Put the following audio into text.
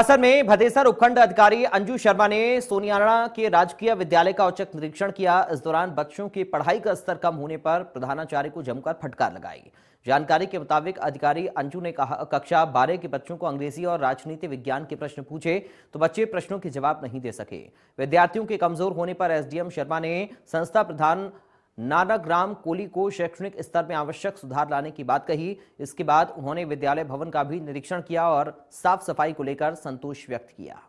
शासन में भदेसर उपखंड अधिकारी अंजू शर्मा ने सोनियाना के राजकीय विद्यालय का औचक निरीक्षण किया। इस दौरान बच्चों की पढ़ाई का स्तर कम होने पर प्रधानाचार्य को जमकर फटकार लगाई। जानकारी के मुताबिक अधिकारी अंजू ने कहा, कक्षा बारह के बच्चों को अंग्रेज़ी और राजनीति विज्ञान के प्रश्न पूछे तो बच्चे प्रश्नों के जवाब नहीं दे सके। विद्यार्थियों के कमज़ोर होने पर एसडीएम शर्मा ने संस्था प्रधान नानाग्राम कोली को शैक्षणिक स्तर में आवश्यक सुधार लाने की बात कही। इसके बाद उन्होंने विद्यालय भवन का भी निरीक्षण किया और साफ़ सफ़ाई को लेकर संतोष व्यक्त किया।